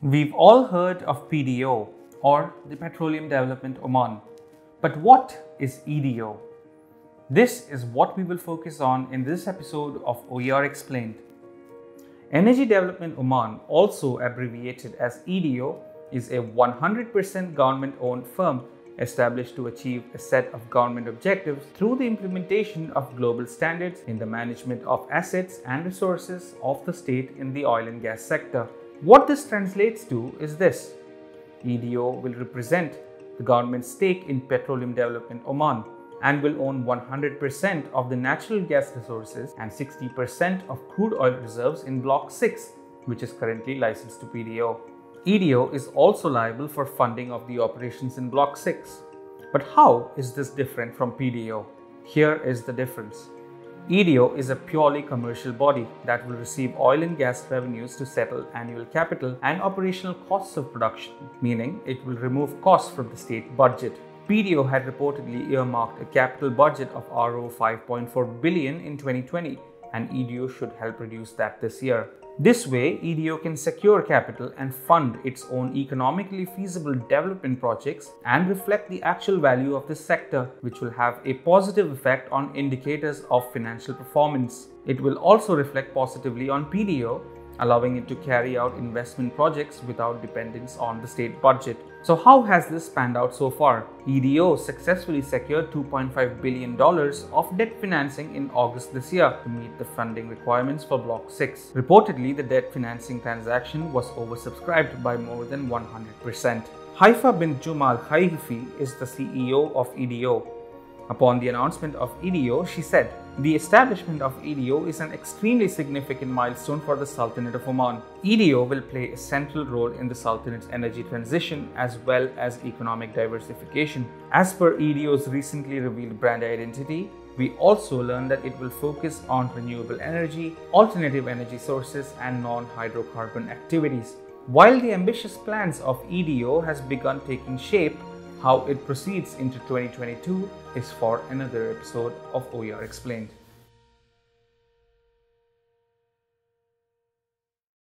We've all heard of PDO or the Petroleum Development Oman. But what is EDO? This is what we will focus on in this episode of OER Explained. Energy Development Oman, also abbreviated as EDO, is a 100% government owned firm established to achieve a set of government objectives through the implementation of global standards in the management of assets and resources of the state in the oil and gas sector. What this translates to is this EDO will represent the government's stake in Petroleum Development Oman and will own 100% of the natural gas resources and 60% of crude oil reserves in Block 6, which is currently licensed to PDO. EDO is also liable for funding of the operations in Block 6. But how is this different from PDO? Here is the difference. EDO is a purely commercial body that will receive oil and gas revenues to settle annual capital and operational costs of production, meaning it will remove costs from the state budget. PDO had reportedly earmarked a capital budget of RO 5.4 billion in 2020 and EDO should help reduce that this year. This way, EDO can secure capital and fund its own economically feasible development projects and reflect the actual value of this sector, which will have a positive effect on indicators of financial performance. It will also reflect positively on PDO allowing it to carry out investment projects without dependence on the state budget. So, how has this panned out so far? EDO successfully secured $2.5 billion of debt financing in August this year to meet the funding requirements for Block 6. Reportedly, the debt financing transaction was oversubscribed by more than 100%. Haifa bin Jumal Khaifi is the CEO of EDO. Upon the announcement of EDO, she said, The establishment of EDO is an extremely significant milestone for the Sultanate of Oman. EDO will play a central role in the Sultanate's energy transition as well as economic diversification. As per EDO's recently revealed brand identity, we also learned that it will focus on renewable energy, alternative energy sources, and non hydrocarbon activities. While the ambitious plans of EDO has begun taking shape, how it proceeds into 2022 is for another episode of OER Explained.